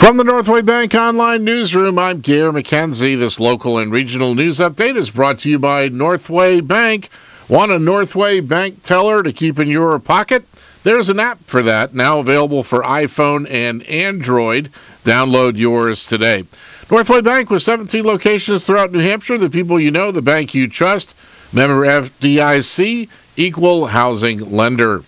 From the Northway Bank Online Newsroom, I'm Gare McKenzie. This local and regional news update is brought to you by Northway Bank. Want a Northway Bank teller to keep in your pocket? There's an app for that, now available for iPhone and Android. Download yours today. Northway Bank with 17 locations throughout New Hampshire. The people you know, the bank you trust. Member FDIC, equal housing lender.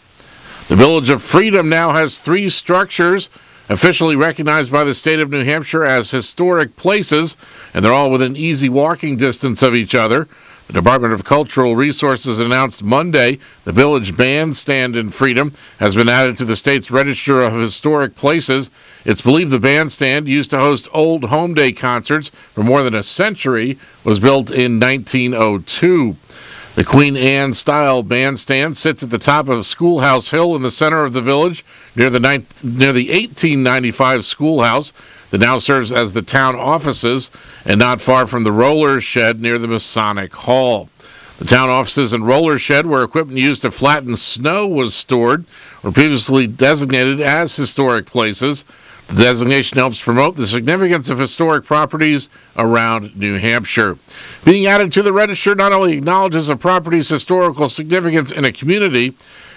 The Village of Freedom now has three structures officially recognized by the state of New Hampshire as historic places, and they're all within easy walking distance of each other. The Department of Cultural Resources announced Monday the Village Bandstand in Freedom has been added to the state's Register of Historic Places. It's believed the bandstand, used to host old home day concerts for more than a century, was built in 1902. The Queen Anne style bandstand sits at the top of Schoolhouse Hill in the center of the village near the, near the 1895 schoolhouse that now serves as the town offices and not far from the roller shed near the Masonic Hall. The town offices and roller shed, where equipment used to flatten snow was stored, were previously designated as historic places. The designation helps promote the significance of historic properties around New Hampshire. Being added to the register not only acknowledges a property's historical significance in a community,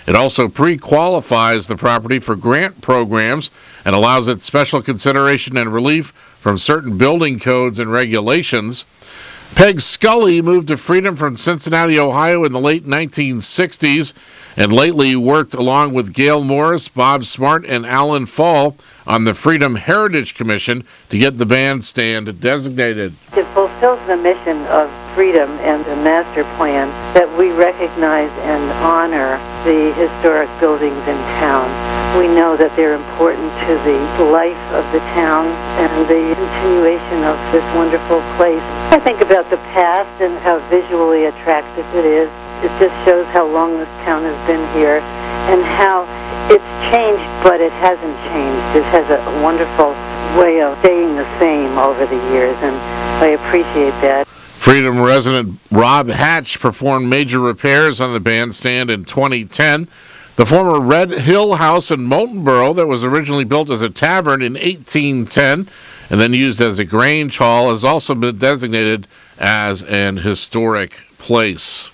it also pre qualifies the property for grant programs and allows it special consideration and relief from certain building codes and regulations. Peg Scully moved to Freedom from Cincinnati, Ohio in the late 1960s and lately worked along with Gail Morris, Bob Smart, and Alan Fall on the Freedom Heritage Commission to get the bandstand designated. It fulfills the mission of freedom and the master plan that we recognize and honor the historic buildings in town. We know that they're important to the life of the town and the continuation of this wonderful place. I think about the past and how visually attractive it is. It just shows how long this town has been here and how it's changed, but it hasn't changed. It has a wonderful way of staying the same over the years, and I appreciate that. Freedom resident Rob Hatch performed major repairs on the bandstand in 2010. The former Red Hill House in Moultonborough, that was originally built as a tavern in 1810 and then used as a Grange Hall, has also been designated as an historic place.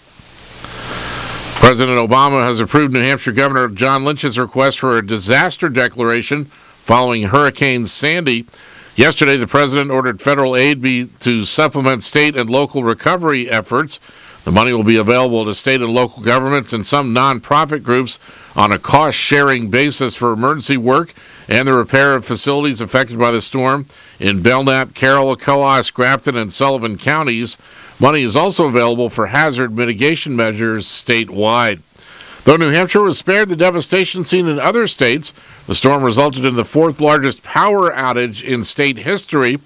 President Obama has approved New Hampshire Governor John Lynch's request for a disaster declaration following Hurricane Sandy. Yesterday, the president ordered federal aid be to supplement state and local recovery efforts. The money will be available to state and local governments and some nonprofit groups on a cost sharing basis for emergency work and the repair of facilities affected by the storm in Belknap, Carroll, Coos, Grafton, and Sullivan counties. Money is also available for hazard mitigation measures statewide. Though New Hampshire was spared the devastation seen in other states, the storm resulted in the fourth largest power outage in state history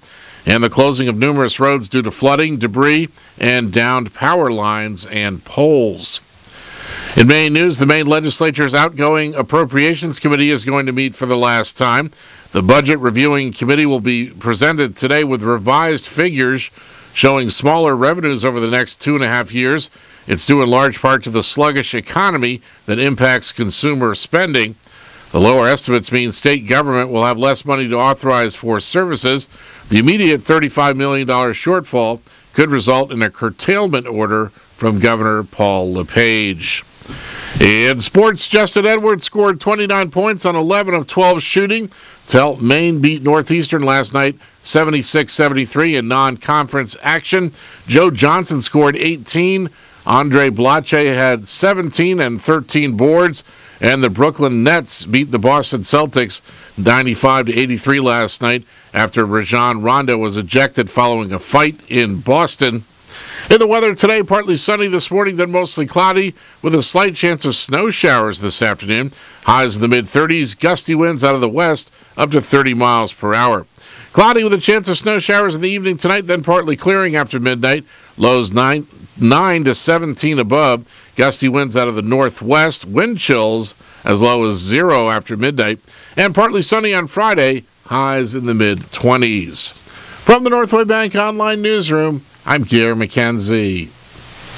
and the closing of numerous roads due to flooding, debris, and downed power lines and poles. In Maine news, the Maine legislature's outgoing Appropriations Committee is going to meet for the last time. The Budget Reviewing Committee will be presented today with revised figures showing smaller revenues over the next two and a half years. It's due in large part to the sluggish economy that impacts consumer spending. The lower estimates mean state government will have less money to authorize for services. The immediate $35 million shortfall could result in a curtailment order from Governor Paul LePage. In sports, Justin Edwards scored 29 points on 11 of 12 shooting to help Maine beat Northeastern last night 76 73 in non conference action. Joe Johnson scored 18. Andre Blache had 17 and 13 boards. And the Brooklyn Nets beat the Boston Celtics 95 to 83 last night after Rajon Rondo was ejected following a fight in Boston. In the weather today, partly sunny this morning, then mostly cloudy, with a slight chance of snow showers this afternoon. Highs in the mid 30s, gusty winds out of the west up to 30 miles per hour. Cloudy with a chance of snow showers in the evening tonight, then partly clearing after midnight. Lows 9, 9 to 17 above. Gusty winds out of the northwest. Wind chills as low as 0 after midnight. And partly sunny on Friday. Highs in the mid 20s. From the Northway Bank Online Newsroom, I'm Gare McKenzie.